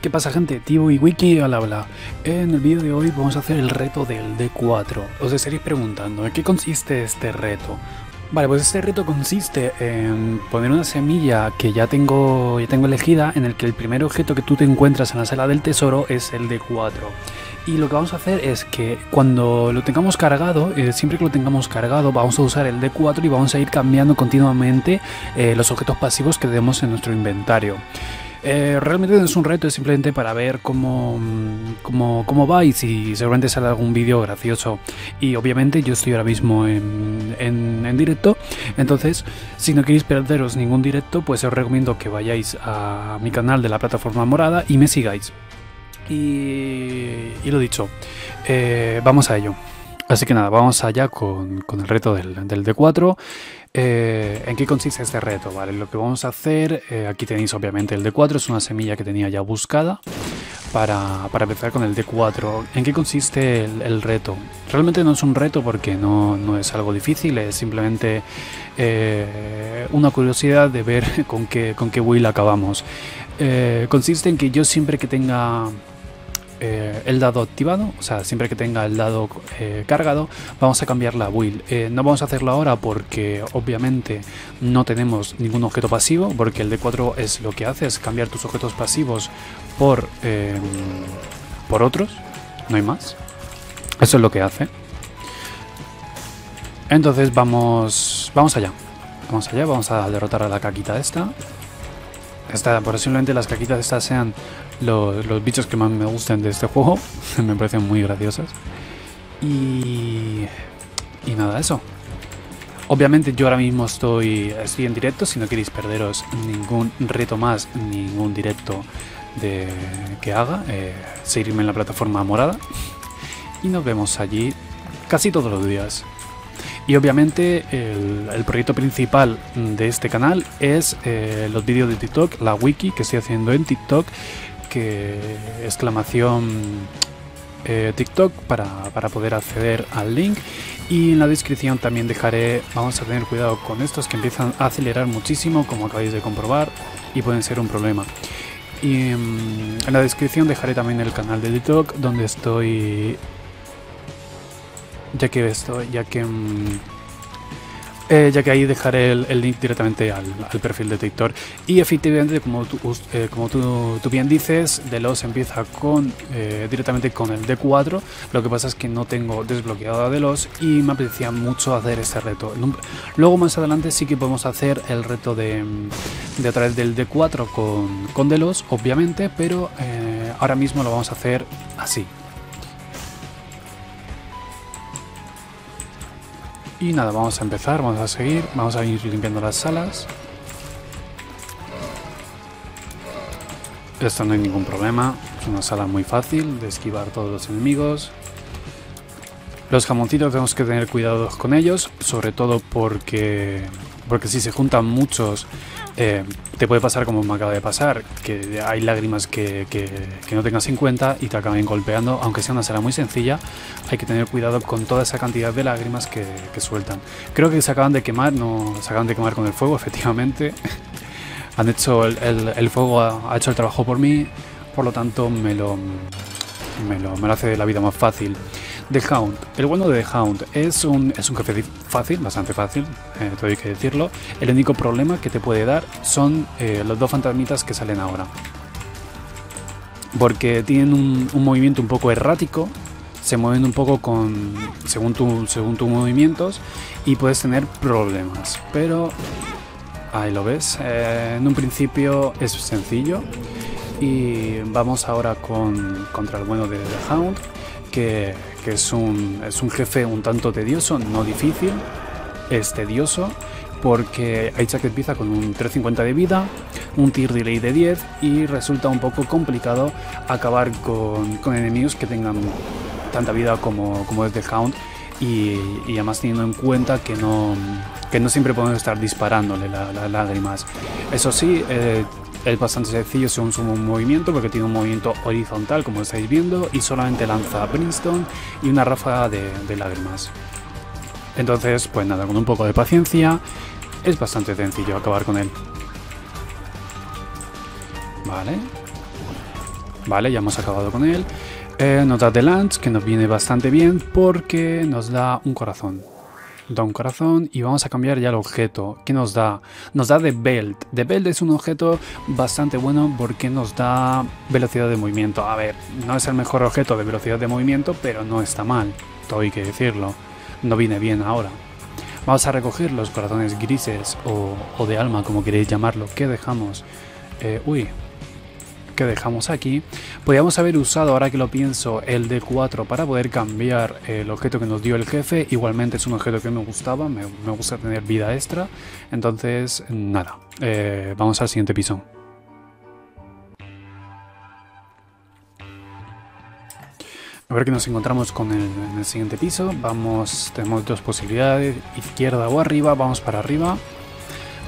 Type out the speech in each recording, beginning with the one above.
¿Qué pasa gente? Tibo y Wiki al habla. En el vídeo de hoy vamos a hacer el reto del D4. Os estaréis preguntando, ¿en qué consiste este reto? Vale, pues este reto consiste en poner una semilla que ya tengo, ya tengo elegida, en el que el primer objeto que tú te encuentras en la sala del tesoro es el D4. Y lo que vamos a hacer es que cuando lo tengamos cargado, eh, siempre que lo tengamos cargado, vamos a usar el D4 y vamos a ir cambiando continuamente eh, los objetos pasivos que tenemos en nuestro inventario. Eh, realmente no es un reto, es simplemente para ver cómo, cómo, cómo va y si seguramente sale algún vídeo gracioso. Y obviamente yo estoy ahora mismo en, en, directo, entonces si no queréis perderos ningún directo, pues os recomiendo que vayáis a mi canal de la plataforma morada y me sigáis. Y, y lo dicho, eh, vamos a ello. Así que nada, vamos allá con, con el reto del, del D4. Eh, ¿En qué consiste este reto? Lo que vamos a hacer, eh, aquí tenéis obviamente el D4, es una semilla que tenía ya buscada para, para empezar con el D4. ¿En qué consiste el, reto? Realmente no es un reto porque no, no es algo difícil, es simplemente eh, una curiosidad de ver con qué, con qué will acabamos. consiste en que yo siempre que tenga eh, el dado activado, o sea, siempre que tenga el dado eh, cargado, vamos a cambiar la build. Eh, no vamos a hacerlo ahora porque obviamente no tenemos ningún objeto pasivo, porque el D4 es lo que hace, es cambiar tus objetos pasivos por, por otros, no hay más. Eso es lo que hace. Entonces vamos, vamos allá. Vamos allá, vamos a derrotar a la caquita esta. Esta, posiblemente las caquitas estas sean los, bichos que más me gustan de este juego. me parecen muy graciosos. Y, y nada, eso. Obviamente yo ahora mismo estoy, estoy en directo, si no queréis perderos ningún reto más, ningún directo de, que haga, eh, seguirme en la plataforma morada. Y nos vemos allí casi todos los días. Y obviamente el, proyecto principal de este canal es eh, los vídeos de TikTok, la wiki que estoy haciendo en TikTok, que exclamación eh, TikTok para, poder acceder al link y en la descripción también dejaré, vamos a tener cuidado con estos que empiezan a acelerar muchísimo como acabáis de comprobar y pueden ser un problema. Y mm, en la descripción dejaré también el canal de TikTok donde estoy ya que esto, ya que mm, eh, ya que ahí dejaré el, link directamente al, perfil de TikTok. Y efectivamente, como tú, eh, bien dices, Delos empieza con eh, directamente con el D4. Lo que pasa es que no tengo desbloqueado a Delos y me apetecía mucho hacer este reto. Luego más adelante sí que podemos hacer el reto de, de a través del D4 con, con Delos, obviamente, pero ahora mismo lo vamos a hacer así. Y nada, vamos a empezar, vamos a seguir, vamos a ir limpiando las salas. Esto no hay ningún problema, es una sala muy fácil de esquivar todos los enemigos. Los jamoncitos tenemos que tener cuidado con ellos, sobre todo porque, porque si se juntan muchos eh, te puede pasar como me acaba de pasar, que hay lágrimas que, no tengas en cuenta y te acaben golpeando, aunque sea una sala muy sencilla, hay que tener cuidado con toda esa cantidad de lágrimas que, sueltan. Creo que se acaban de quemar, no se acaban de quemar con el fuego, efectivamente. Han hecho el, fuego ha, hecho el trabajo por mí, por lo tanto me lo, me lo, me lo hace la vida más fácil. The Hound. El bueno de The Hound es un, es un jefe fácil, bastante fácil, eh, que decirlo. El único problema que te puede dar son eh, los dos fantasmitas que salen ahora. Porque tienen un, movimiento un poco errático, se mueven un poco con según, tu, según tus movimientos y puedes tener problemas. Pero ahí lo ves. Eh, en un principio es sencillo. Y vamos ahora con, contra el bueno de The Hound que, es, un, es un jefe un tanto tedioso, no difícil, es tedioso porque Isaac empieza con un 350 de vida, un tier delay de 10 y resulta un poco complicado acabar con, con enemigos que tengan tanta vida como, como es The Hound y, y, además teniendo en cuenta que no, que no siempre podemos estar disparándole las lágrimas. Eso sí, eh, es bastante sencillo según su movimiento porque tiene un movimiento horizontal como estáis viendo y solamente lanza Brimstone y una ráfaga de, lágrimas. Entonces, pues nada, con un poco de paciencia es bastante sencillo acabar con él. Vale. Vale, ya hemos acabado con él. Eh, nos da Lance, que nos viene bastante bien porque nos da un corazón. Da un corazón y vamos a cambiar ya el objeto. ¿Qué nos da? Nos da The Belt. The Belt es un objeto bastante bueno porque nos da velocidad de movimiento. A ver, no es el mejor objeto de velocidad de movimiento, pero no está mal. Todo hay que decirlo. No viene bien ahora. Vamos a recoger los corazones grises o, de alma, como queréis llamarlo. ¿Qué dejamos? Eh, uy, ¿qué dejamos aquí. Podríamos haber usado, ahora que lo pienso, el D4 para poder cambiar el objeto que nos dio el jefe. Igualmente es un objeto que me gustaba, me, gusta tener vida extra. Entonces, nada, eh, vamos al siguiente piso. A ver qué nos encontramos con el, el siguiente piso. Vamos, tenemos dos posibilidades, izquierda o arriba. Vamos para arriba.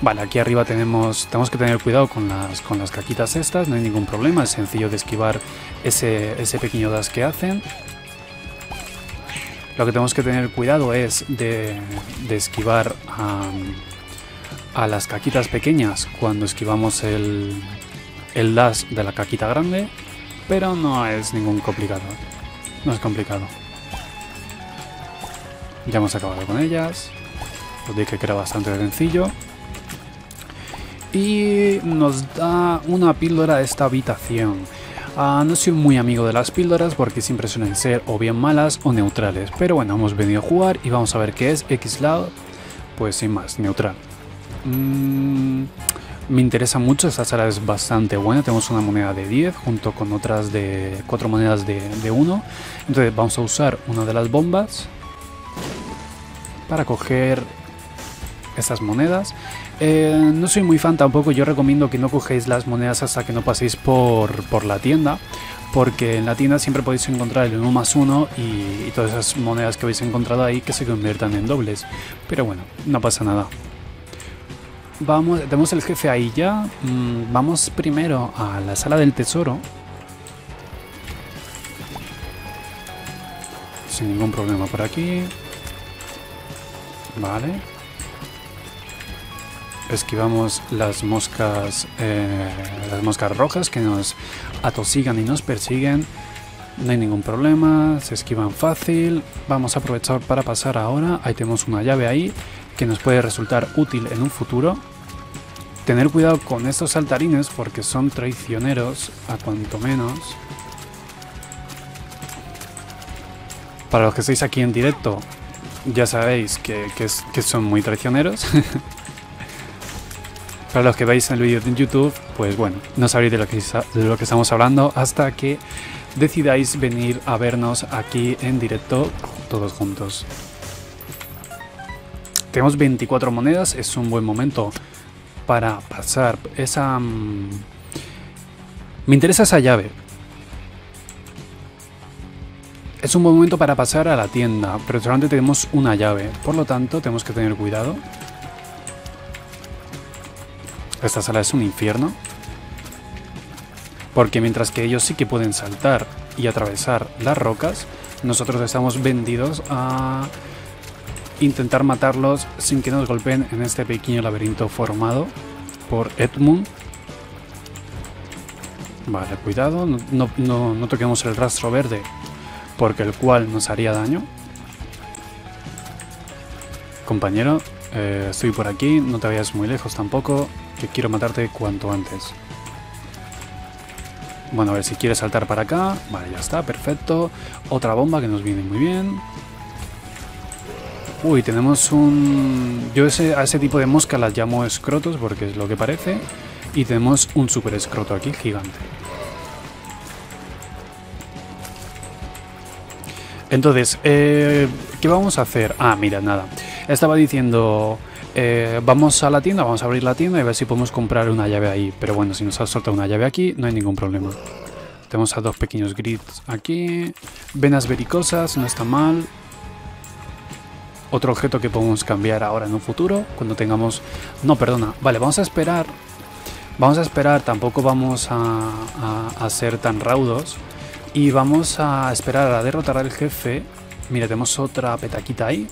Vale, aquí arriba tenemos, tenemos que tener cuidado con las, con las caquitas estas, no hay ningún problema, es sencillo de esquivar ese, pequeño dash que hacen. Lo que tenemos que tener cuidado es de, esquivar a, las caquitas pequeñas cuando esquivamos el, el dash de la caquita grande, pero no es ningún complicado. No es complicado. Ya hemos acabado con ellas. Os dije que era bastante sencillo. Y nos da una píldora de esta habitación. Ah, no soy muy amigo de las píldoras porque siempre suelen ser o bien malas o neutrales. Pero bueno, hemos venido a jugar y vamos a ver qué es Xloud. Pues sin más, neutral. Mm, me interesa mucho, esta sala es bastante buena, tenemos una moneda de 10 junto con otras de 4 monedas de, de 1. Entonces vamos a usar una de las bombas para coger estas monedas. Eh, no soy muy fan tampoco, yo recomiendo que no cogéis las monedas hasta que no paséis por, por la tienda. Porque en la tienda siempre podéis encontrar el 1 más 1 y, todas esas monedas que habéis encontrado ahí que se conviertan en dobles. Pero bueno, no pasa nada. Vamos, tenemos el jefe ahí ya. Mm, vamos primero a la sala del tesoro. Sin ningún problema por aquí. Vale. Esquivamos las moscas, eh, las moscas rojas que nos atosigan y nos persiguen. No hay ningún problema, se esquivan fácil. Vamos a aprovechar para pasar ahora. Ahí tenemos una llave ahí que nos puede resultar útil en un futuro. Tener cuidado con estos saltarines porque son traicioneros, a cuanto menos. Para los que estáis aquí en directo, ya sabéis que, que son muy traicioneros. Para los que veis el vídeo de YouTube, pues bueno, no sabréis de lo, que, de lo que estamos hablando hasta que decidáis venir a vernos aquí en directo todos juntos. Tenemos 24 monedas, es un buen momento para pasar esa... Mm, me interesa esa llave. Es un buen momento para pasar a la tienda, pero solamente tenemos una llave, por lo tanto tenemos que tener cuidado. Esta sala es un infierno. Porque mientras que ellos sí que pueden saltar y atravesar las rocas, nosotros estamos vendidos a intentar matarlos sin que nos golpeen en este pequeño laberinto formado por Edmund. Vale, cuidado, no, toquemos el rastro verde porque el cual nos haría daño. Compañero, eh, estoy por aquí, no te vayas muy lejos tampoco, que quiero matarte cuanto antes. Bueno, a ver si quieres saltar para acá. Vale, ya está, perfecto. Otra bomba que nos viene muy bien. Uy, tenemos un... Yo ese, a ese tipo de mosca las llamo escrotos porque es lo que parece. Y tenemos un super escroto aquí, gigante. Entonces, eh, ¿qué vamos a hacer? Ah, mira, nada. Estaba diciendo... Eh, vamos a la tienda, vamos a abrir la tienda y a ver si podemos comprar una llave ahí. Pero bueno, si nos ha soltado una llave aquí, no hay ningún problema. Tenemos a dos pequeños grids aquí. Venas vericosas, no está mal otro objeto que podemos cambiar ahora en un futuro, cuando tengamos... No, perdona. Vale, vamos a esperar. Vamos a esperar, tampoco vamos a, ser tan raudos. Y vamos a esperar a derrotar al jefe. Mira, tenemos otra petaquita ahí.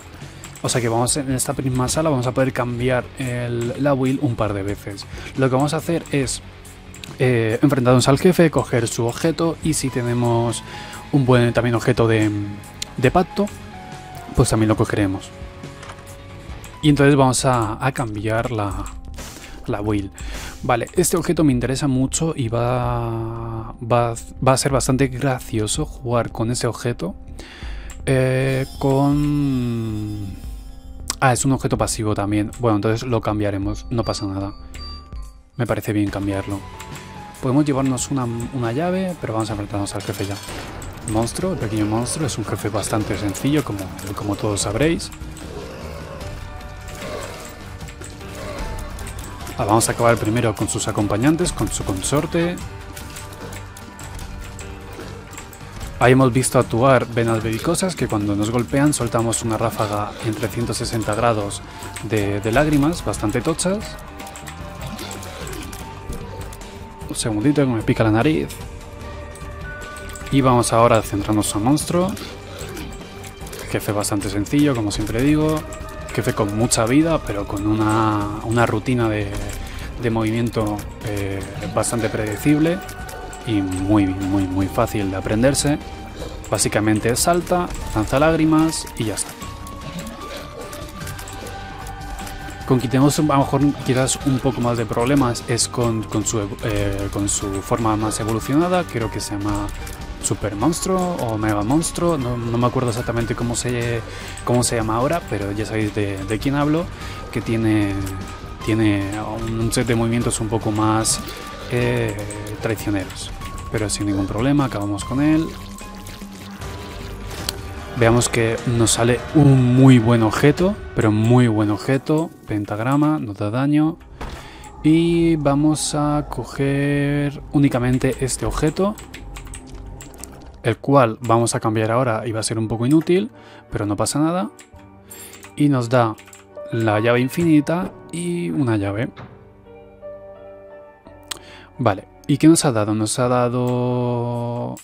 O sea que vamos en esta misma sala vamos a poder cambiar la wheel un par de veces. Lo que vamos a hacer es eh, enfrentarnos al jefe, coger su objeto y si tenemos un buen también objeto de, de pacto, pues también lo cogeremos. Y entonces vamos a, cambiar la, la build. Vale, este objeto me interesa mucho y va, va, va a ser bastante gracioso jugar con ese objeto. Eh, con... Ah, es un objeto pasivo también. Bueno, entonces lo cambiaremos, no pasa nada. Me parece bien cambiarlo. Podemos llevarnos una, una llave, pero vamos a enfrentarnos al jefe ya. Monstruo, el pequeño monstruo, es un jefe bastante sencillo, como, como todos sabréis. Ah, vamos a acabar primero con sus acompañantes, con su consorte. Ahí hemos visto actuar venas belicosas que cuando nos golpean soltamos una ráfaga en 360 grados de, de lágrimas bastante tochas. Un segundito que me pica la nariz. Y vamos ahora a centrarnos en monstruo. Jefe bastante sencillo, como siempre digo. Jefe con mucha vida, pero con una, rutina de, movimiento eh, bastante predecible y muy, muy, muy fácil de aprenderse. Básicamente salta, lanza lágrimas y ya está. Con quien tenemos a lo mejor quizás un poco más de problemas es con, su, eh, con su forma más evolucionada, creo que se llama Super Monstruo o Mega Monstruo, no, me acuerdo exactamente cómo se, cómo se llama ahora, pero ya sabéis de, quién hablo, que tiene, tiene un set de movimientos un poco más traicioneros. Pero sin ningún problema, acabamos con él. Veamos que nos sale un muy buen objeto, pero muy buen objeto. Pentagrama, no da daño. Y vamos a coger únicamente este objeto el cual vamos a cambiar ahora y va a ser un poco inútil, pero no pasa nada. Y nos da la llave infinita y una llave. Vale, ¿y qué nos ha dado? Nos ha dado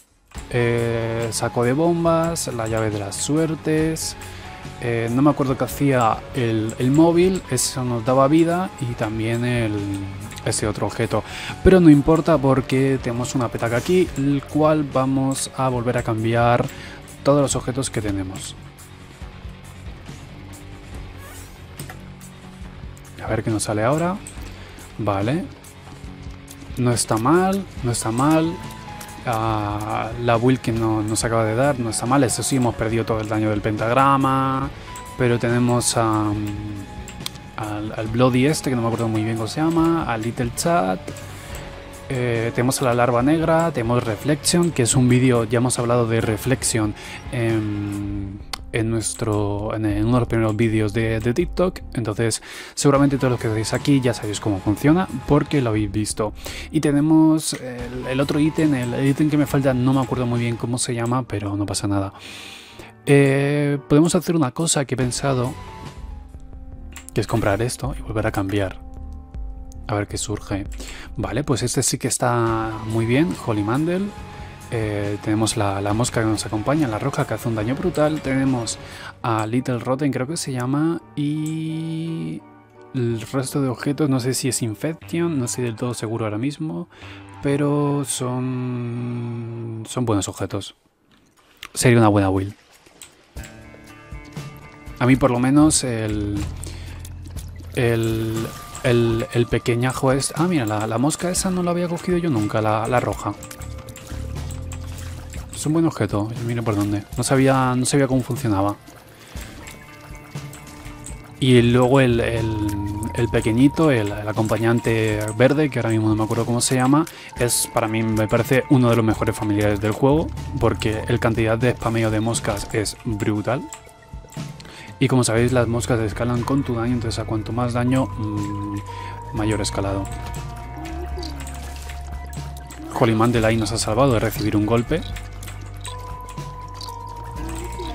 eh, saco de bombas, la llave de las suertes, eh, no me acuerdo qué hacía el, el móvil, eso nos daba vida y también el, ese otro objeto. Pero no importa porque tenemos una petaca aquí, el cual vamos a volver a cambiar todos los objetos que tenemos. A ver qué nos sale ahora. Vale. No está mal, no está mal. Ah, la build que no, nos acaba de dar no está mal. Eso sí, hemos perdido todo el daño del pentagrama. Pero tenemos a al, Bloody este, que no me acuerdo muy bien cómo se llama, al Little Chat. Eh, tenemos a la larva negra, tenemos Reflection, que es un vídeo, ya hemos hablado de Reflection en, nuestro, en, uno de los primeros vídeos de, TikTok. Entonces, seguramente todos los que veis aquí ya sabéis cómo funciona porque lo habéis visto. Y tenemos el, otro ítem, el ítem que me falta, no me acuerdo muy bien cómo se llama, pero no pasa nada. Eh, podemos hacer una cosa que he pensado que es comprar esto y volver a cambiar. A ver qué surge. Vale, pues este sí que está muy bien, Holy Mandel. Eh, tenemos la, mosca que nos acompaña, la roja que hace un daño brutal. Tenemos a Little Rotten, creo que se llama. Y el resto de objetos, no sé si es Infection, no estoy del todo seguro ahora mismo. Pero son, son buenos objetos. Sería una buena build. A mí por lo menos el, el, el, pequeñajo es... Ah, mira, la, mosca esa no la había cogido yo nunca, la, roja. Es un buen objeto, mira por dónde. No sabía, no sabía cómo funcionaba. Y luego el, el, pequeñito, el, acompañante verde, que ahora mismo no me acuerdo cómo se llama, es para mí me parece uno de los mejores familiares del juego, porque el cantidad de spameo de moscas es brutal. Y como sabéis, las moscas escalan con tu daño, entonces a cuanto más daño, mm, mayor escalado. Holyman de ahí nos ha salvado de recibir un golpe.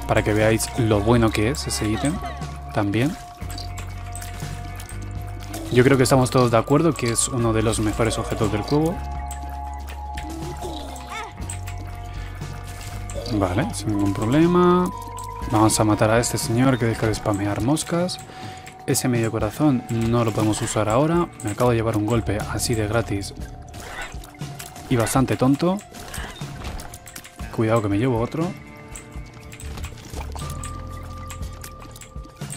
Para que veáis lo bueno que es ese ítem también. Yo creo que estamos todos de acuerdo que es uno de los mejores objetos del juego. Vale, sin ningún problema. Vamos a matar a este señor que deja de spamear moscas. Ese medio corazón no lo podemos usar ahora. Me acabo de llevar un golpe así de gratis. y bastante tonto. Cuidado que me llevo otro.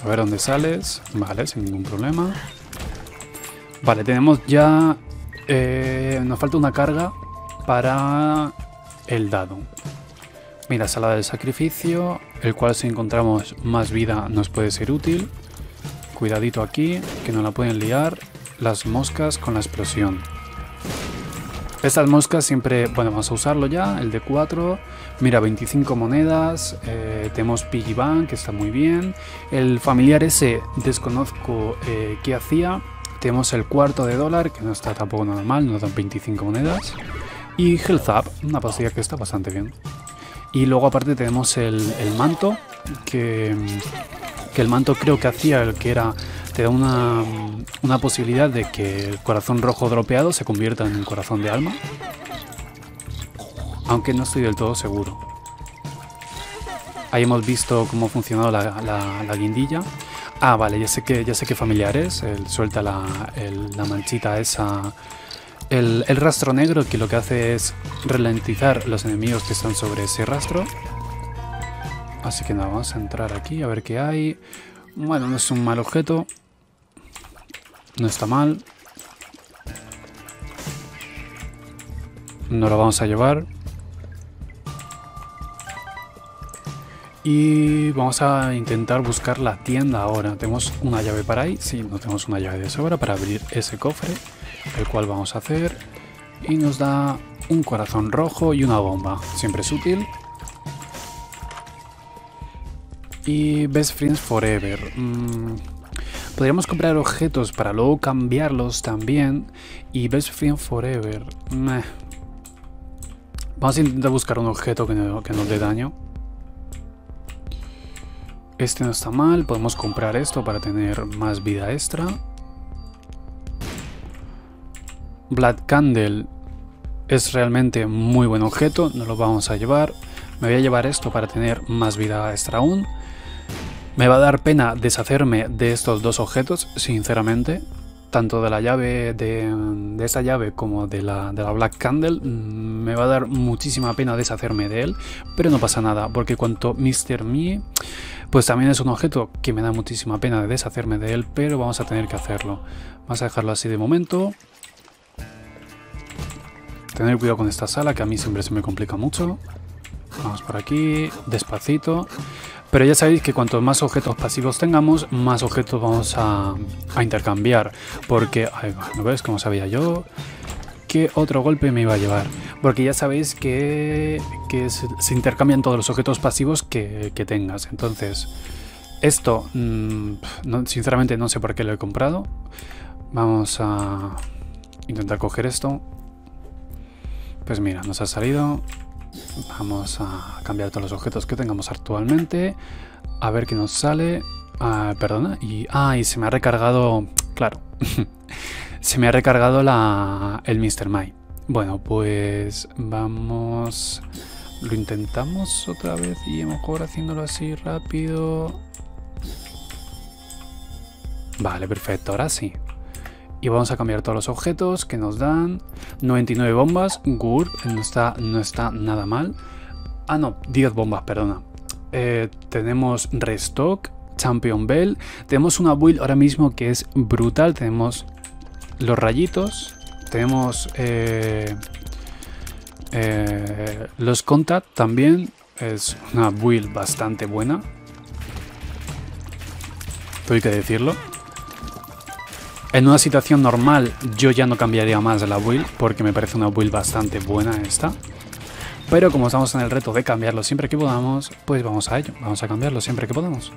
A ver dónde sales. Vale, sin ningún problema. Vale, tenemos ya... Eh, nos falta una carga para el dado. Mira, sala del sacrificio, el cual si encontramos más vida nos puede ser útil. Cuidadito aquí, que no la pueden liar. Las moscas con la explosión. Estas moscas siempre, bueno, vamos a usarlo ya, el de 4. Mira, 25 monedas. Eh, tenemos Piggy Bank, que está muy bien. El familiar ese, desconozco eh, qué hacía. Tenemos el cuarto de dólar, que no está tampoco normal, nos dan 25 monedas. Y Health Up, una pastilla que está bastante bien. Y luego aparte tenemos el, manto, que, que, el manto creo que hacía el que era, te da una, una posibilidad de que el corazón rojo dropeado se convierta en un corazón de alma. Aunque no estoy del todo seguro. Ahí hemos visto cómo ha funcionado la, la, guindilla. Ah, vale, ya sé que, ya sé qué familiar es. Suelta la, la manchita esa el, rastro negro que lo que hace es ralentizar los enemigos que están sobre ese rastro. Así que nada, vamos a entrar aquí a ver qué hay. Bueno, no es un mal objeto. No está mal. No lo vamos a llevar. Y vamos a intentar buscar la tienda ahora. ¿Tenemos una llave para ahí? Sí, no tenemos una llave de sobra para abrir ese cofre el cual vamos a hacer y nos da un corazón rojo y una bomba, siempre es útil. Y Best Friends Forever. Mm, podríamos comprar objetos para luego cambiarlos también. Y Best Friends Forever. Vamos a intentar buscar un objeto que, que nos dé daño. Este no está mal, podemos comprar esto para tener más vida extra. Blood Candle es realmente muy buen objeto, no lo vamos a llevar. Me voy a llevar esto para tener más vida extra aún. Me va a dar pena deshacerme de estos dos objetos, sinceramente. Tanto de la llave, de, de esta llave como de la, de la Black Candle. Mm, me va a dar muchísima pena deshacerme de él. Pero no pasa nada, porque cuanto Mr. Me, pues también es un objeto que me da muchísima pena de deshacerme de él. Pero vamos a tener que hacerlo. Vamos a dejarlo así de momento. Tener cuidado con esta sala, que a mí siempre se me complica mucho. Vamos por aquí, despacito. Pero ya sabéis que cuanto más objetos pasivos tengamos, más objetos vamos a, intercambiar. Porque, ¿no ves cómo sabía yo? que otro golpe me iba a llevar. Porque ya sabéis que, se, intercambian todos los objetos pasivos que, tengas. Entonces, esto, mm, sinceramente no sé por qué lo he comprado. Vamos a intentar coger esto. Pues mira, nos ha salido. Vamos a cambiar todos los objetos que tengamos actualmente. A ver qué nos sale. Ah, perdona. Y, ah, y se me ha recargado... Claro. se me ha recargado la, el Mr. Mai. Bueno, pues vamos... Lo intentamos otra vez y a lo mejor haciéndolo así rápido. Vale, perfecto. Ahora sí. Y vamos a cambiar todos los objetos que nos dan 99 bombas, good, no está, no está nada mal. Ah, no, 10 bombas, perdona. Eh, tenemos Restock, Champion Bell. Tenemos una build ahora mismo que es brutal. Tenemos los rayitos. Tenemos eh, eh, los Contact también. Es una build bastante buena. Tengo que decirlo. En una situación normal yo ya no cambiaría más la build porque me parece una build bastante buena esta. Pero como estamos en el reto de cambiarlo siempre que podamos, pues vamos a ello. Vamos a cambiarlo siempre que podamos.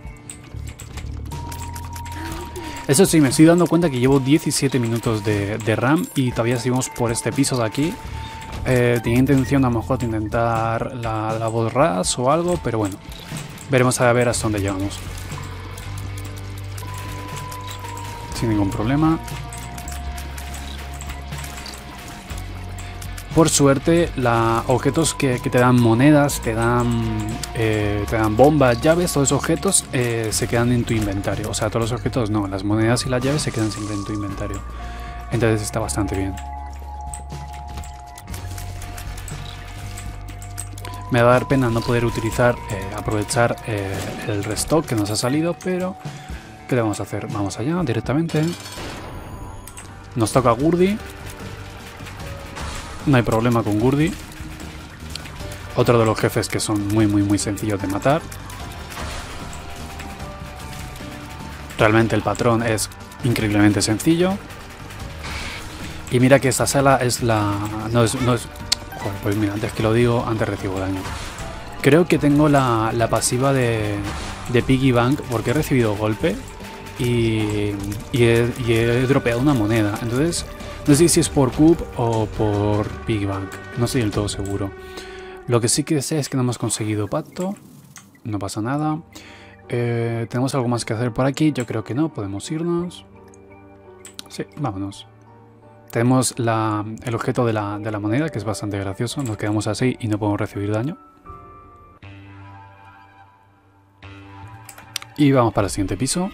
Eso sí, me estoy dando cuenta que llevo 17 minutos de, RAM y todavía seguimos por este piso de aquí. Eh, tenía intención a lo mejor de intentar la, la voz ras o algo, pero bueno, veremos a ver hasta dónde llegamos. Sin ningún problema. Por suerte, la, objetos que, te dan monedas, te dan, eh, te dan bombas, llaves, todos esos objetos eh, se quedan en tu inventario. O sea, todos los objetos no, las monedas y las llaves se quedan siempre en tu inventario. Entonces está bastante bien. Me va a dar pena no poder utilizar, eh, aprovechar el restock que nos ha salido, pero ¿qué le vamos a hacer? Vamos allá directamente. Nos toca Gurdi. No hay problema con Gurdi. Otro de los jefes que son muy, muy, muy sencillos de matar. Realmente el patrón es increíblemente sencillo. Y mira que esta sala es la... No es... No es pues mira, antes que lo digo, antes recibo daño. Creo que tengo la, pasiva de, de Piggy Bank porque he recibido golpe y, he, dropeado una moneda. Entonces, no sé si es por Cube o por Piggy Bank. No estoy del todo seguro. Lo que sí que sé es que no hemos conseguido pacto. No pasa nada. Eh, ¿Tenemos algo más que hacer por aquí? Yo creo que no. Podemos irnos. Sí, vámonos. Tenemos el objeto de la moneda, que es bastante gracioso. Nos quedamos así y no podemos recibir daño. Y vamos para el siguiente piso.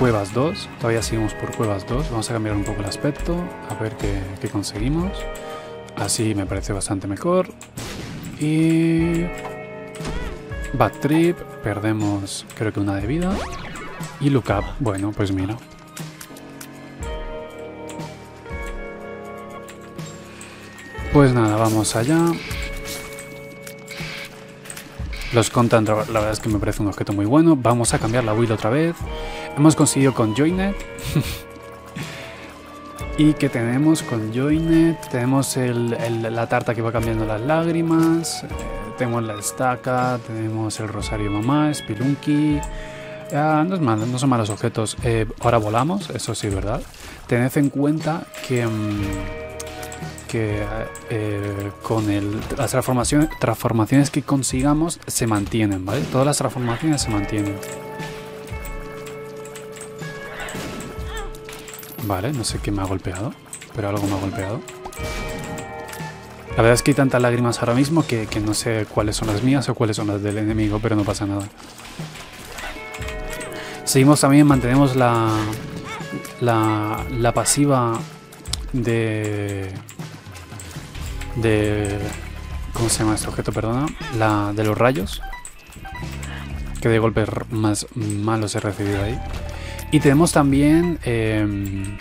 Cuevas 2. Todavía seguimos por Cuevas 2. Vamos a cambiar un poco el aspecto. A ver qué, conseguimos. Así me parece bastante mejor. Y... Bad Trip, perdemos creo que una de vida. Y Look Up, bueno, pues mira. Pues nada, vamos allá. Los contan, la verdad es que me parece un objeto muy bueno. Vamos a cambiar la wheel otra vez. Hemos conseguido con Joinet. Y que tenemos con Joinet, tenemos la tarta que va cambiando las lágrimas, eh, tenemos la estaca, tenemos el rosario mamá, Spelunky. no, es malo, no son malos objetos. Eh, ahora volamos, eso sí, ¿verdad? Tened en cuenta que, mm, que eh, con el, las transformaciones, transformaciones que consigamos se mantienen, ¿vale? Todas las transformaciones se mantienen. Vale, no sé qué me ha golpeado, pero algo me ha golpeado. La verdad es que hay tantas lágrimas ahora mismo que, no sé cuáles son las mías o cuáles son las del enemigo, pero no pasa nada. Seguimos también, mantenemos la, la, la pasiva de... de... ¿Cómo se llama este objeto? Perdona. La de los rayos. Que de golpes más malos he recibido ahí. Y tenemos también em,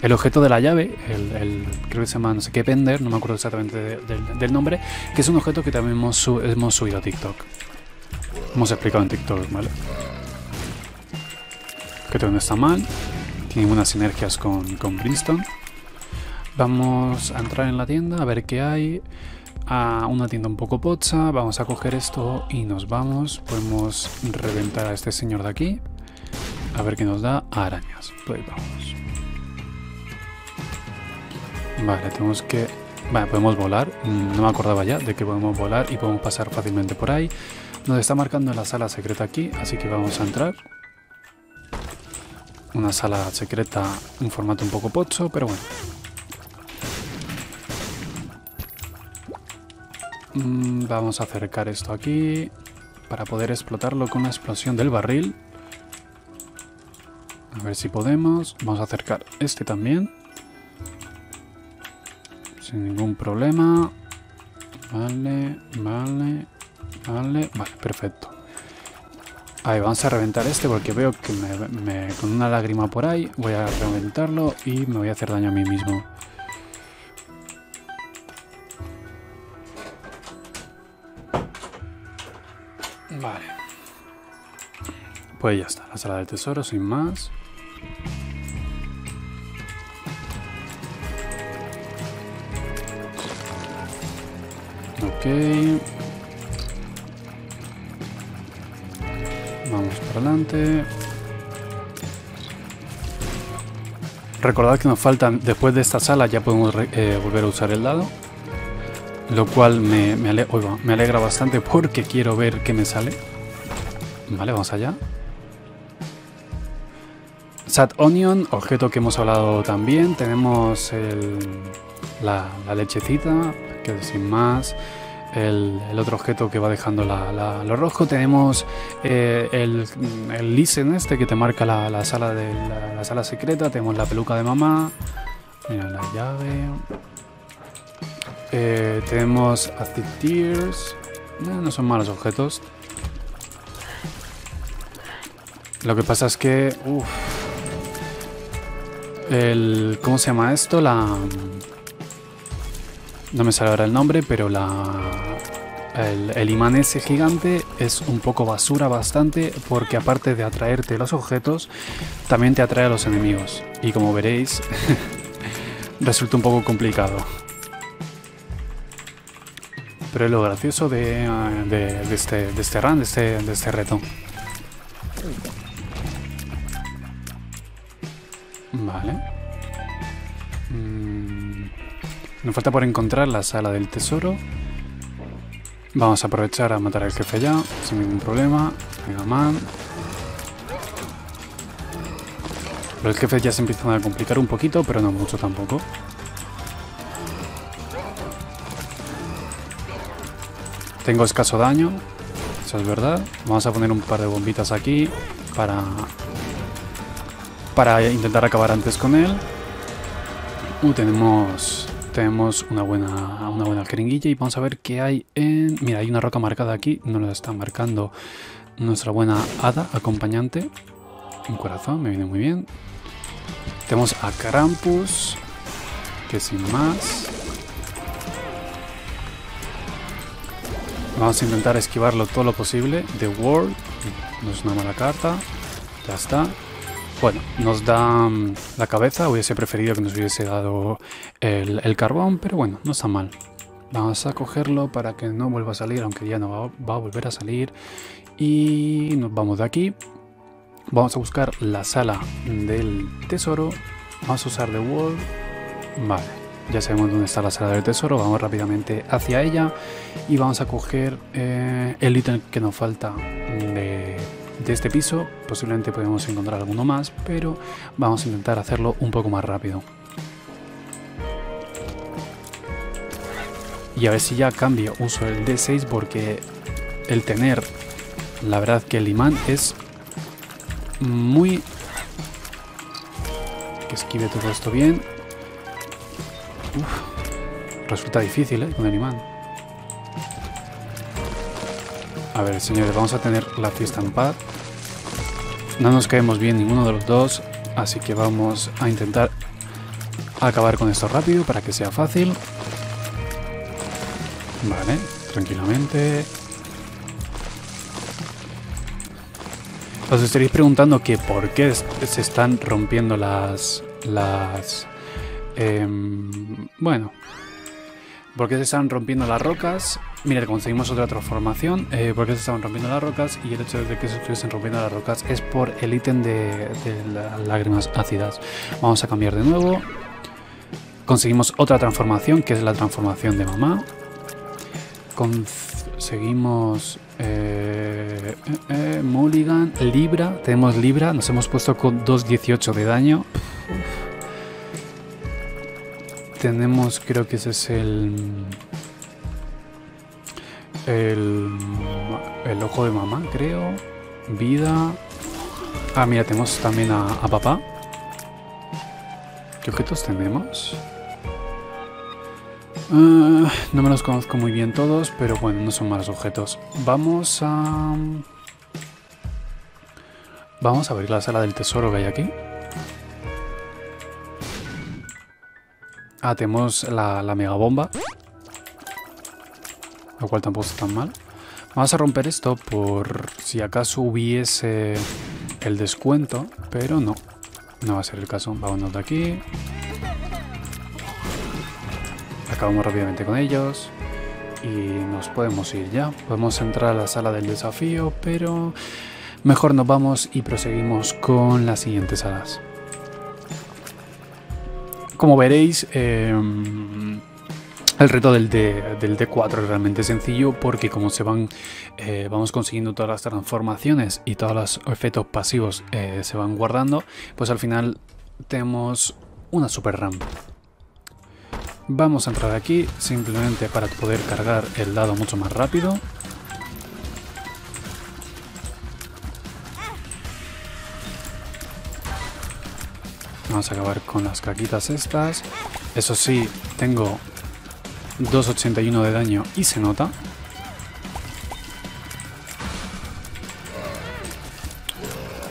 el objeto de la llave, el, creo que se llama no sé qué Pender, no me acuerdo exactamente del nombre, que es un objeto que también hemos, subido a TikTok. Hemos explicado en TikTok, ¿vale? Que no está mal, tiene unas sinergias con, con. Vamos a entrar en la tienda a ver qué hay. A una tienda un poco pocha. Vamos a coger esto y nos vamos. Podemos reventar a este señor de aquí. A ver qué nos da arañas. Pues vamos. Vale, tenemos que... Vale, podemos volar. No me acordaba ya de que podemos volar y podemos pasar fácilmente por ahí. Nos está marcando la sala secreta aquí, así que vamos a entrar. Una sala secreta, un formato un poco pocho, pero bueno. Mm, vamos a acercar esto aquí para poder explotarlo con una explosión del barril. A ver si podemos. Vamos a acercar este también. Sin ningún problema. Vale, vale, vale. Vale, perfecto. Ahí, vamos a reventar este porque veo que me, con una lágrima por ahí voy a reventarlo y me voy a hacer daño a mí mismo. Vale. Pues ya está, la sala del tesoro sin más. Vamos para adelante. Recordad que nos faltan, después de esta sala ya podemos eh, volver a usar el dado. Lo cual me, alegra bastante porque quiero ver qué me sale. Vale, vamos allá. Sat Onion, objeto que hemos hablado también. Tenemos la, lechecita, que sin más. El, otro objeto que va dejando lo rojo. Tenemos eh, el, el listen este que te marca la, sala de la, sala secreta. Tenemos la peluca de mamá. Mira la llave. Eh, tenemos Acid Tears. No, no son malos objetos. Lo que pasa es que... Uf, el... ¿Cómo se llama esto? La... No me sale ahora el nombre, pero la... El, imán ese gigante es un poco basura bastante porque aparte de atraerte los objetos, también te atrae a los enemigos. Y como veréis, resulta un poco complicado. Pero es lo gracioso de, este, de este run, de este, de este reto. Vale. Nos falta por encontrar la sala del tesoro. Vamos a aprovechar a matar al jefe ya, sin ningún problema. Mega Man. Los jefes ya se empiezan a complicar un poquito, pero no mucho tampoco. Tengo escaso daño, eso es verdad. Vamos a poner un par de bombitas aquí para, para intentar acabar antes con él. Uh, tenemos tenemos una buena, una buena y vamos a ver qué hay en... Mira, hay una roca marcada aquí, no lo está marcando nuestra buena hada acompañante. Un corazón, me viene muy bien. Tenemos a Krampus, que sin más... Vamos a intentar esquivarlo todo lo posible. The World, no es una mala carta. Ya está. Bueno, nos da mm, la cabeza, hubiese preferido que nos hubiese dado el, carbón, pero bueno, no está mal. Vamos a cogerlo para que no vuelva a salir, aunque ya no va, a volver a salir. Y nos vamos de aquí. Vamos a buscar la sala del tesoro. Vamos a usar The Wall. Vale, ya sabemos dónde está la sala del tesoro. Vamos rápidamente hacia ella. Y vamos a coger eh, el ítem que nos falta de de este piso. Posiblemente podemos encontrar alguno más, pero vamos a intentar hacerlo un poco más rápido. Y a ver si ya cambio, uso el D6 porque el tener, la verdad que el imán es muy... Que esquive todo esto bien. resulta difícil, ¿eh? Con el imán. A ver, señores, vamos a tener la fiesta en paz. No nos caemos bien ninguno de los dos, así que vamos a intentar acabar con esto rápido para que sea fácil. Vale, tranquilamente. Os estaréis preguntando que por qué se están rompiendo las... las... Em, bueno, ¿Por qué se están rompiendo las rocas? Mira, conseguimos otra transformación. Eh, ¿Por qué se están rompiendo las rocas? Y el hecho de que se estuviesen rompiendo las rocas es por el ítem de, lágrimas ácidas. Vamos a cambiar de nuevo. Conseguimos otra transformación, que es la transformación de mamá. Conseguimos eh, eh, eh Mulligan, Libra. Tenemos Libra. Nos hemos puesto con 2.18 de daño tenemos, creo que ese es el, el, ojo de mamá, creo. Vida. Ah, mira, tenemos también a, papá. ¿Qué objetos tenemos? Ah, no me los conozco muy bien todos, pero bueno, no son malos objetos. Vamos a... Vamos a abrir la sala del tesoro que hay aquí. Ah, tenemos la, mega bomba. Lo cual tampoco está tan mal. Vamos a romper esto por si acaso hubiese el descuento, pero no. No va a ser el caso. Vámonos de aquí. Acabamos rápidamente con ellos. Y nos podemos ir ya. Podemos entrar a la sala del desafío, pero mejor nos vamos y proseguimos con las siguientes salas. Como veréis, em, el reto del, D, del D4 es realmente sencillo porque como se van, eh, vamos consiguiendo todas las transformaciones y todos los efectos pasivos eh, se van guardando, pues al final tenemos una super RAM. Vamos a entrar aquí simplemente para poder cargar el dado mucho más rápido. Vamos a acabar con las caquitas estas. Eso sí, tengo 281 de daño y se nota.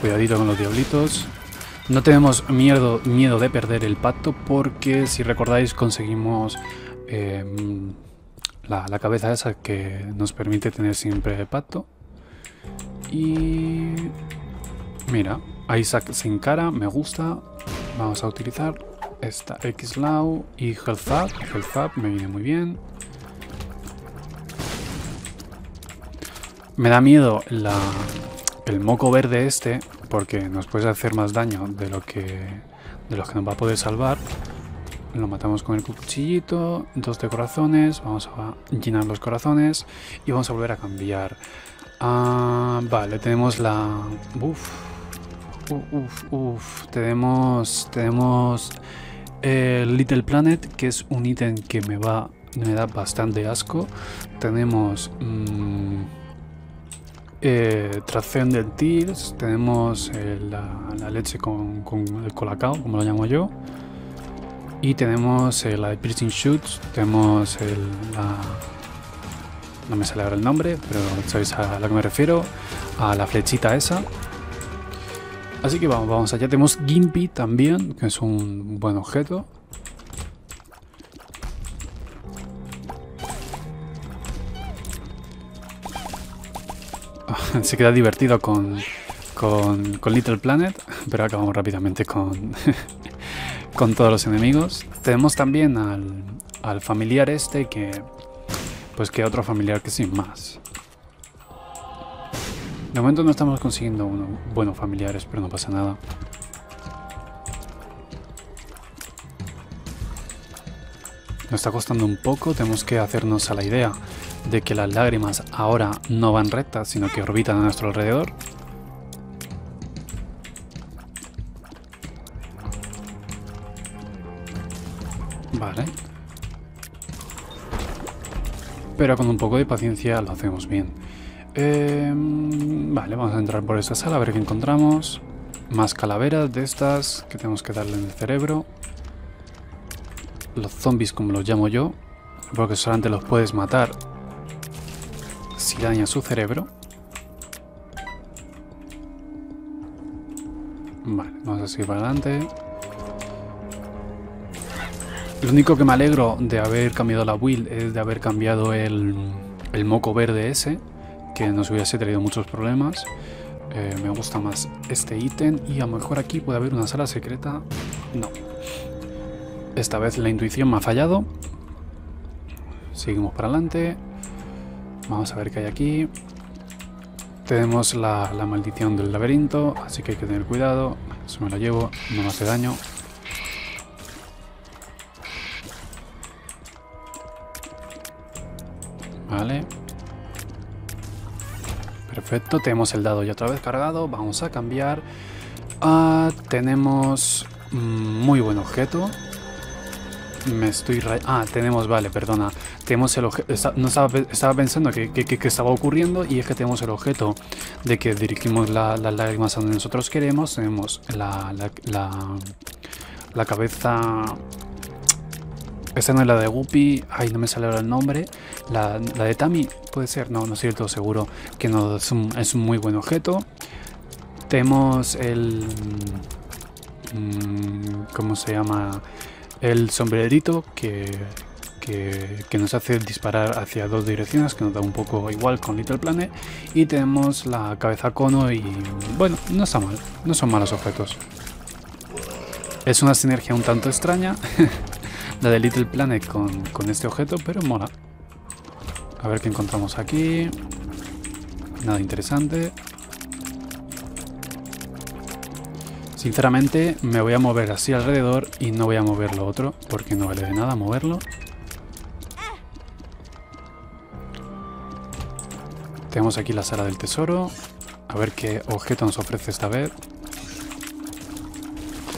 Cuidadito con los diablitos. No tenemos miedo, miedo de perder el pacto porque si recordáis conseguimos em, la, la, cabeza esa que nos permite tener siempre el pacto. Y mira, Isaac sin cara, me gusta. Vamos a utilizar esta X-Law y Health Up. Health Up me viene muy bien. Me da miedo la, el moco verde este porque nos puede hacer más daño de lo que de los que nos va a poder salvar. Lo matamos con el cuchillito, dos de corazones, vamos a llenar los corazones y vamos a volver a cambiar. Ah, vale, tenemos la... Uf, uf, uf, tenemos, tenemos el Little Planet, que es un ítem que me va, me da bastante asco. Tenemos... Mmm, eh, Tears, tenemos eh, la, leche con, el colacao, como lo llamo yo. Y tenemos eh, la de Piercing Shoots, tenemos el, la... No me sale ahora el nombre, pero sabéis a la que me refiero, a la flechita esa. Así que vamos, vamos allá. Tenemos Gimpy también, que es un buen objeto. se queda divertido con, con, Little Planet, pero acabamos rápidamente con, con todos los enemigos. Tenemos también al, al familiar este que, pues que otro familiar que sin más. De momento no estamos consiguiendo uno, buenos familiares, pero no pasa nada. Nos está costando un poco, tenemos que hacernos a la idea de que las lágrimas ahora no van rectas, sino que orbitan a nuestro alrededor. Vale. Pero con un poco de paciencia lo hacemos bien. Em, vale, vamos a entrar por esta sala a ver qué encontramos. Más calaveras de estas que tenemos que darle en el cerebro. Los zombies como los llamo yo. Porque solamente los puedes matar si daña su cerebro. Vale, vamos a seguir para adelante. Lo único que me alegro de haber cambiado la build es de haber cambiado el, el moco verde ese, que nos hubiese traído muchos problemas. Eh, me gusta más este ítem y a lo mejor aquí puede haber una sala secreta. No. Esta vez la intuición me ha fallado. Seguimos para adelante. Vamos a ver qué hay aquí. Tenemos la, maldición del laberinto, así que hay que tener cuidado. Eso me lo llevo, no me hace daño. Vale. Perfecto, tenemos el dado ya otra vez cargado. Vamos a cambiar. Ah, tenemos muy buen objeto. Me estoy... Ah, tenemos, vale, perdona. Tenemos el objeto... No estaba, pensando que, estaba ocurriendo y es que tenemos el objeto de que dirigimos las lágrimas a donde nosotros queremos. Tenemos la, la, cabeza... Esta no es la de Guppy. Ay, no me sale ahora el nombre. La, de Tami puede ser. No, no es cierto, seguro que es un, muy buen objeto. Tenemos el... Mm, ¿Cómo se llama? el sombrerito que, que, nos hace disparar hacia dos direcciones, que nos da un poco igual con Little Planet. Y tenemos la cabeza cono y bueno, no está mal, no son malos objetos. Es una sinergia un tanto extraña, la de Little Planet con, con este objeto, pero mola. A ver qué encontramos aquí. Nada interesante. Sinceramente me voy a mover así alrededor y no voy a mover lo otro porque no vale de nada moverlo. Tenemos aquí la sala del tesoro. A ver qué objeto nos ofrece esta vez.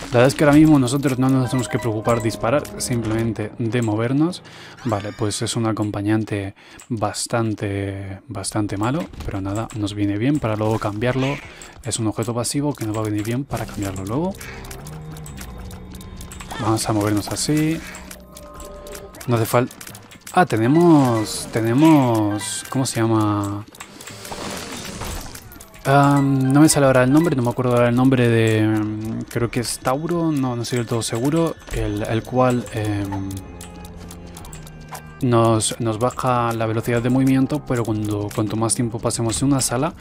La verdad es que ahora mismo nosotros no nos tenemos que preocupar de disparar, simplemente de movernos. Vale, pues es un acompañante bastante, bastante malo, pero nada, nos viene bien para luego cambiarlo. Es un objeto pasivo que nos va a venir bien para cambiarlo luego. Vamos a movernos así. No hace falta... Ah, tenemos... Tenemos... ¿Cómo se llama? No me sale ahora el nombre, no me acuerdo ahora el nombre de... Creo que es Tauro, no, no estoy del todo seguro. El, cual... Em, nos, nos, baja la velocidad de movimiento, pero cuando cuanto más tiempo pasemos en una sala,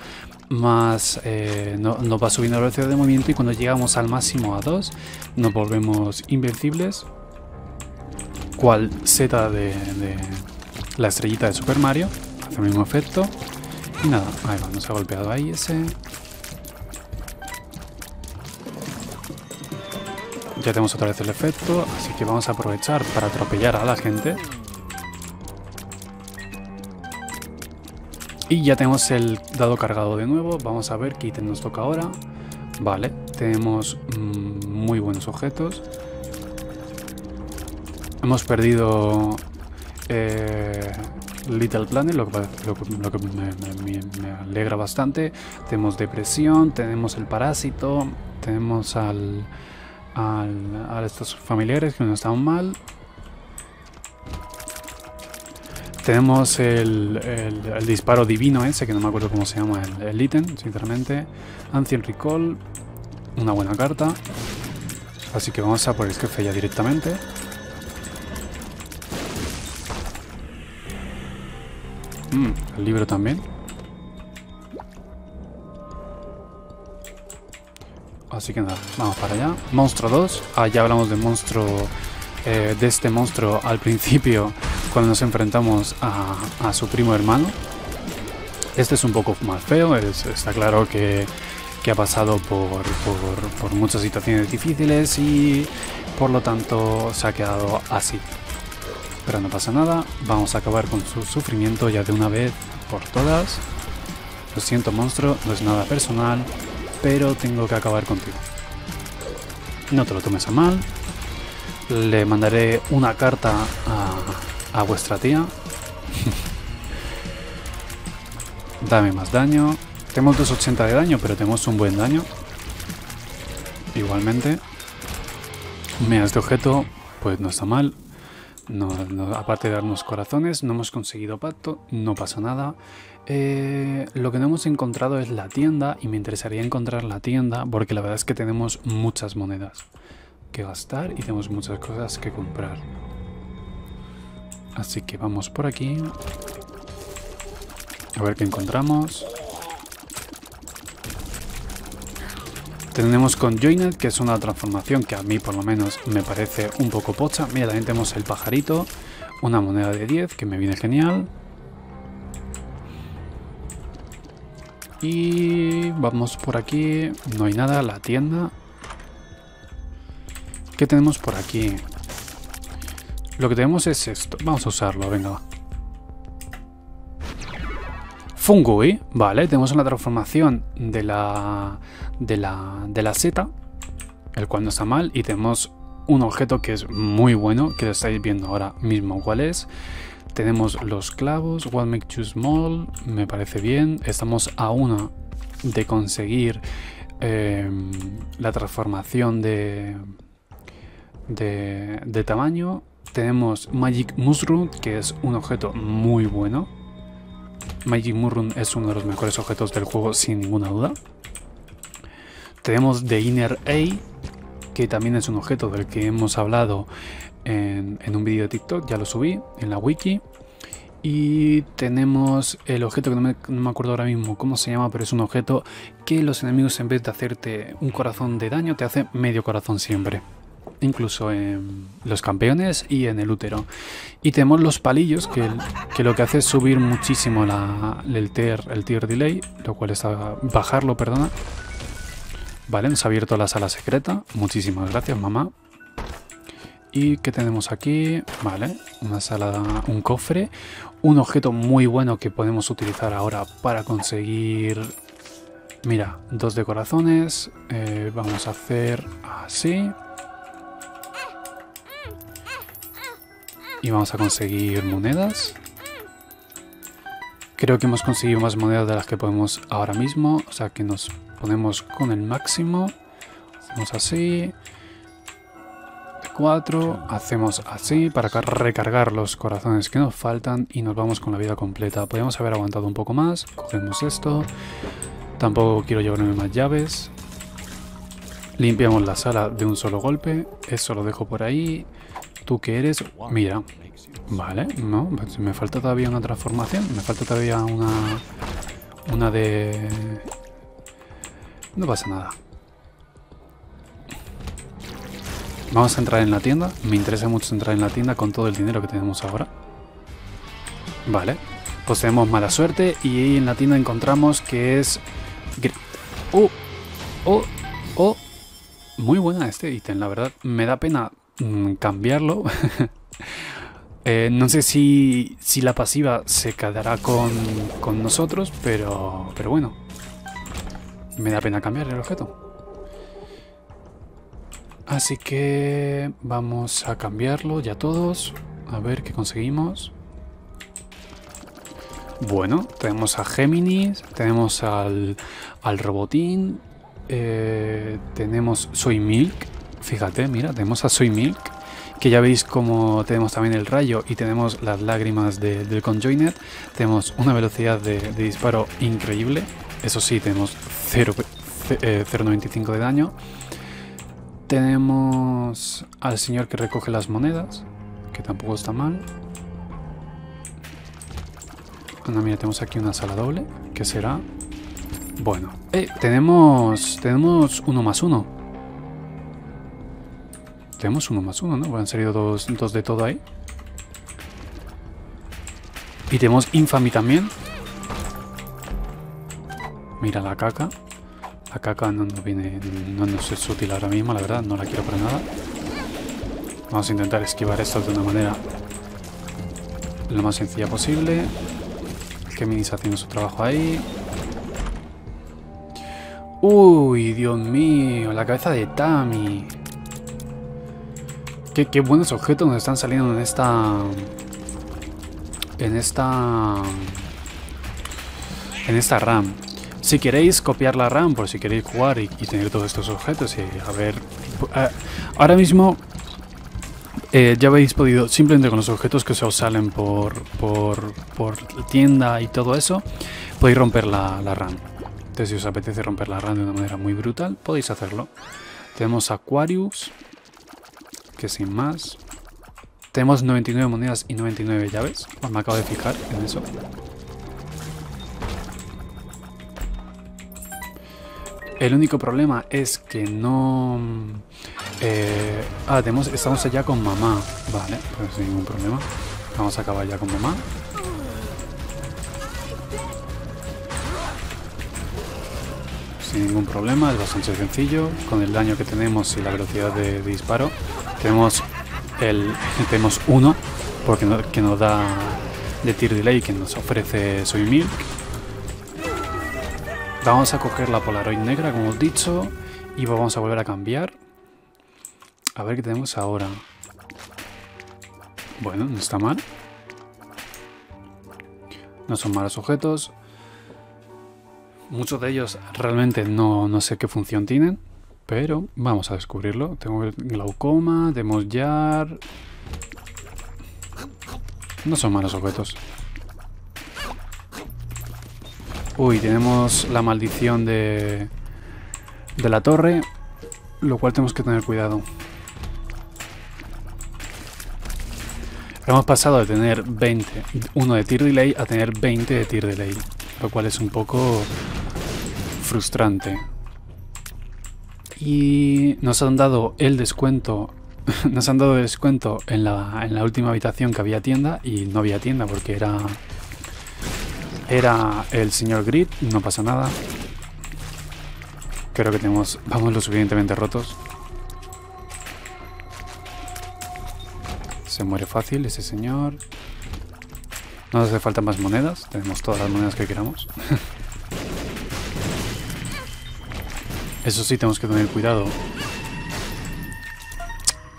más eh, no, nos va subiendo la velocidad de movimiento y cuando llegamos al máximo a 2 nos volvemos invencibles. Cual Z de, de la estrellita de Super Mario, hace el mismo efecto. Y nada, ahí va, nos ha golpeado ahí ese. Ya tenemos otra vez el efecto, así que vamos a aprovechar para atropellar a la gente. Y ya tenemos el dado cargado de nuevo. Vamos a ver qué ítem nos toca ahora. Vale, tenemos mm, muy buenos objetos. Hemos perdido eh, Little Planet, lo que, me, alegra bastante. Tenemos depresión, tenemos el parásito, tenemos al, al, a estos familiares que no están mal. Tenemos el, disparo divino ese, que no me acuerdo cómo se llama el, ítem, sinceramente. Ancient Recall, una buena carta. Así que vamos a por el jefe ya directamente. Mm, el libro también. Así que nada, vamos para allá. Monstruo 2. Ah, ya hablamos de monstruo. Eh, de este monstruo al principio cuando nos enfrentamos a, su primo hermano. Este es un poco más feo, está claro que, ha pasado por, por, muchas situaciones difíciles y por lo tanto se ha quedado así. Pero no pasa nada, vamos a acabar con su sufrimiento ya de una vez por todas. Lo siento monstruo, no es nada personal, pero tengo que acabar contigo. No te lo tomes a mal. Le mandaré una carta a, a vuestra tía. Dame más daño. Tenemos 280 de daño, pero tenemos un buen daño. Igualmente. Mira, este objeto, pues no está mal. No, aparte de darnos corazones, no hemos conseguido pacto, no pasa nada. Eh, lo que no hemos encontrado es la tienda y me interesaría encontrar la tienda porque la verdad es que tenemos muchas monedas que gastar y tenemos muchas cosas que comprar. Así que vamos por aquí. A ver qué encontramos. Tenemos con Joined, que es una transformación que a mí por lo menos me parece un poco pocha. Mira, también tenemos el pajarito, una moneda de 10 que me viene genial. Y vamos por aquí, no hay nada, la tienda. ¿Qué tenemos por aquí? Lo que tenemos es esto. Vamos a usarlo, venga. Fungui, vale, tenemos una transformación de la, de la, de la Z, el cual no está mal, y tenemos un objeto que es muy bueno, que lo estáis viendo ahora mismo cuál es. Tenemos los clavos, What Make You Small, me parece bien. Estamos a una de conseguir em, la transformación de, de, de tamaño tenemos Magic Mushroom, que es un objeto muy bueno. Magic Mushroom es uno de los mejores objetos del juego sin ninguna duda. Tenemos The Inner A, que también es un objeto del que hemos hablado en, un vídeo de TikTok, ya lo subí en la wiki. Y tenemos el objeto que no me, acuerdo ahora mismo cómo se llama, pero es un objeto que los enemigos en vez de hacerte un corazón de daño, te hace medio corazón siempre incluso en los campeones y en el útero. Y tenemos los palillos, que, lo que hace es subir muchísimo la, el, tier, el tier delay, lo cual está bajarlo, perdona. Vale, nos ha abierto la sala secreta. Muchísimas gracias, mamá. ¿Y qué tenemos aquí? Vale, una sala, un cofre. Un objeto muy bueno que podemos utilizar ahora para conseguir... Mira, dos de corazones. Eh, vamos a hacer así. y vamos a conseguir monedas. Creo que hemos conseguido más monedas de las que podemos ahora mismo, o sea que nos ponemos con el máximo. Hacemos así. 4, hacemos así para recargar los corazones que nos faltan y nos vamos con la vida completa. Podríamos haber aguantado un poco más, cogemos esto, tampoco quiero llevarme más llaves. Limpiamos la sala de un solo golpe, eso lo dejo por ahí. ¿Tú qué eres? Mira, vale, no, pues me falta todavía una transformación, me falta todavía una, una de... No pasa nada. Vamos a entrar en la tienda. Me interesa mucho entrar en la tienda con todo el dinero que tenemos ahora. Vale. Tenemos mala suerte y en la tienda encontramos que es... ¡Oh! ¡Oh! ¡Oh! Muy buena este ítem, la verdad. Me da pena mm, cambiarlo. Eh, no sé si, si, la pasiva se quedará con, con nosotros, pero, pero bueno. Me da pena cambiar el objeto. Así que vamos a cambiarlo ya todos. A ver qué conseguimos. Bueno, tenemos a Géminis, tenemos al, al Robotín, eh, tenemos Soy Milk. Fíjate, mira, tenemos a Soy Milk, que ya veis como tenemos también el rayo y tenemos las lágrimas del Conjoiner. Tenemos una velocidad de, disparo increíble. Eso sí, tenemos 0,95 eh, de daño. Tenemos al señor que recoge las monedas, que tampoco está mal. Bueno, mira, tenemos aquí una sala doble, que será... Bueno, eh, tenemos, tenemos uno más uno. Tenemos uno más uno, ¿no? Bueno, han salido dos, dos de todo ahí. Y tenemos Infamy también. Mira la caca. La caca no nos viene, no nos es útil ahora mismo, la verdad, no la quiero para nada. Vamos a intentar esquivar esto de una manera lo más sencilla posible. Que Minis haciendo su trabajo ahí. Uy, Dios mío, la cabeza de Tami. Qué, qué buenos objetos nos están saliendo en esta... En esta... En esta RAM. Si queréis copiar la RAM, por si queréis jugar y, tener todos estos objetos y a ver... Eh, ahora mismo eh, ya habéis podido, simplemente con los objetos que se os salen por, por, por tienda y todo eso, podéis romper la, la, RAM. Entonces si os apetece romper la RAM de una manera muy brutal, podéis hacerlo. Tenemos Aquarius, que sin más. Tenemos 99 monedas y 99 llaves. Me acabo de fijar en eso. El único problema es que no... Eh, ah, tenemos, estamos allá con mamá. Vale, pues sin ningún problema. Vamos a acabar ya con mamá. Sin ningún problema, es bastante sencillo. Con el daño que tenemos y la velocidad de, disparo, tenemos el tenemos uno, porque que nos da de tier delay que nos ofrece Soy Milk Vamos a coger la Polaroid negra, como he dicho, y vamos a volver a cambiar. A ver qué tenemos ahora. Bueno, no está mal. No son malos objetos. Muchos de ellos realmente no, no sé qué función tienen, pero vamos a descubrirlo. Tengo glaucoma, demosjar... No son malos objetos. Uy, tenemos la maldición de, de la torre, lo cual tenemos que tener cuidado. Hemos pasado de tener 20, uno de tier delay a tener 20 de tier delay, lo cual es un poco frustrante. Y nos han dado el descuento, nos han dado el descuento en la, en la última habitación que había tienda y no había tienda porque era era el señor Grid, no pasa nada. Creo que tenemos, vamos lo suficientemente rotos. Se muere fácil ese señor. No nos hace falta más monedas, tenemos todas las monedas que queramos. Eso sí, tenemos que tener cuidado.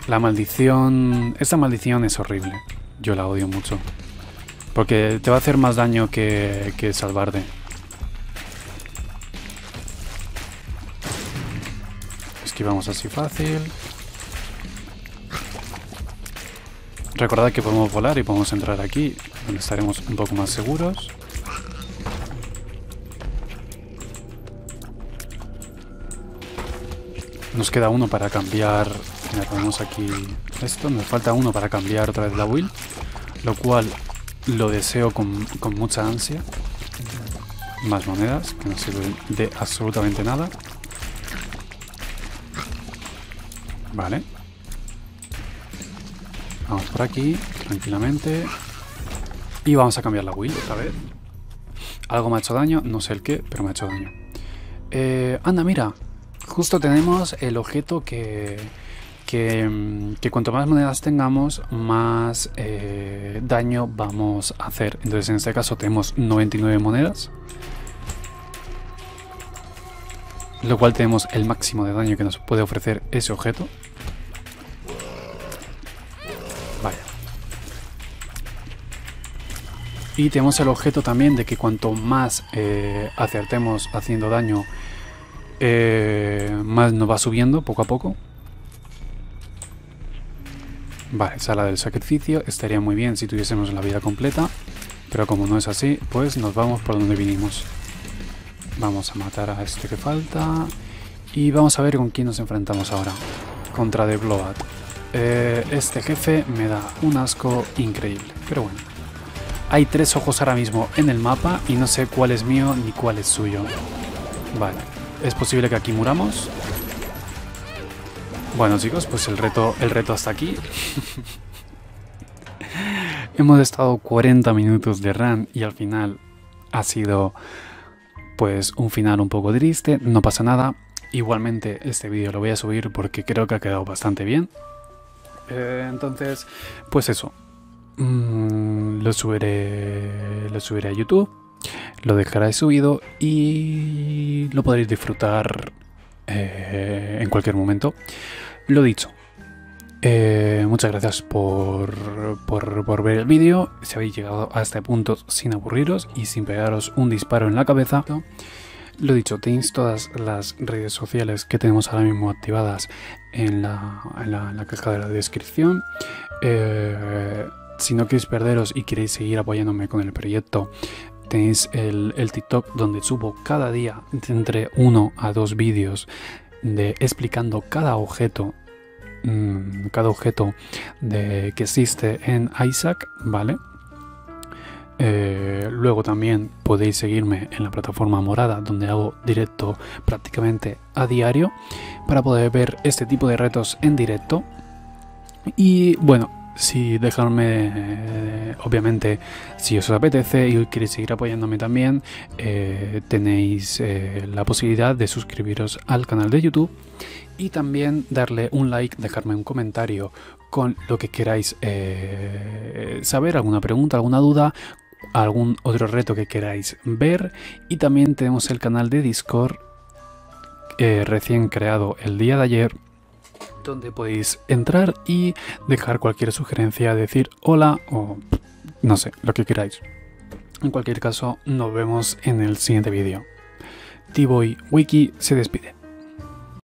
La maldición... Esta maldición es horrible. Yo la odio mucho. Porque te va a hacer más daño que, que salvarte. Esquivamos así fácil. Recordad que podemos volar y podemos entrar aquí, donde estaremos un poco más seguros. Nos queda uno para cambiar. Mira, ponemos aquí esto. Nos falta uno para cambiar otra vez la build. Lo cual lo deseo con, con mucha ansia. Más monedas, que no sirven de absolutamente nada. Vale. Vamos por aquí, tranquilamente. Y vamos a cambiar la build otra vez. Algo me ha hecho daño, no sé el qué, pero me ha hecho daño. Eh, anda, mira. Justo tenemos el objeto que, que, cuanto más monedas tengamos, más eh, daño vamos a hacer. Entonces en este caso tenemos 99 monedas. Lo cual tenemos el máximo de daño que nos puede ofrecer ese objeto. Vaya. Y tenemos el objeto también de que cuanto más eh, acertemos haciendo daño, eh, más nos va subiendo poco a poco. Vale, sala del sacrificio. Estaría muy bien si tuviésemos la vida completa. Pero como no es así, pues nos vamos por donde vinimos. Vamos a matar a este que falta. Y vamos a ver con quién nos enfrentamos ahora. Contra The. Eh, este jefe me da un asco increíble. Pero bueno. Hay tres ojos ahora mismo en el mapa y no sé cuál es mío ni cuál es suyo. Vale. Es posible que aquí muramos. Bueno chicos, pues el reto, el reto hasta aquí. Hemos estado 40 minutos de run y al final ha sido pues un final un poco triste, no pasa nada. Igualmente este vídeo lo voy a subir porque creo que ha quedado bastante bien. Eh, entonces, pues eso. Mm, lo subiré. Lo subiré a YouTube. Lo dejaré subido y lo podréis disfrutar eh, en cualquier momento. Lo dicho, eh, muchas gracias por, por, ver el vídeo. Si habéis llegado a este punto sin aburriros y sin pegaros un disparo en la cabeza. Lo dicho, tenéis todas las redes sociales que tenemos ahora mismo activadas en la, en caja de la descripción. Eh, si no queréis perderos y queréis seguir apoyándome con el proyecto, tenéis el, el TikTok donde subo cada día entre uno a dos vídeos de explicando cada objeto mm, cada objeto de, que existe en Isaac, ¿vale? Eh, luego también podéis seguirme en la plataforma morada donde hago directo prácticamente a diario para poder ver este tipo de retos en directo. Y bueno, si dejarme, eh, obviamente, si os apetece y queréis seguir apoyándome también, eh, tenéis eh, la posibilidad de suscribiros al canal de YouTube y también darle un like, dejarme un comentario con lo que queráis saber, alguna pregunta, alguna duda, algún otro reto que queráis ver. Y también tenemos el canal de Discord recién creado el día de ayer donde podéis entrar y dejar cualquier sugerencia, decir hola o no sé, lo que queráis. En cualquier caso, nos vemos en el siguiente vídeo. T-Boy Wiki se despide.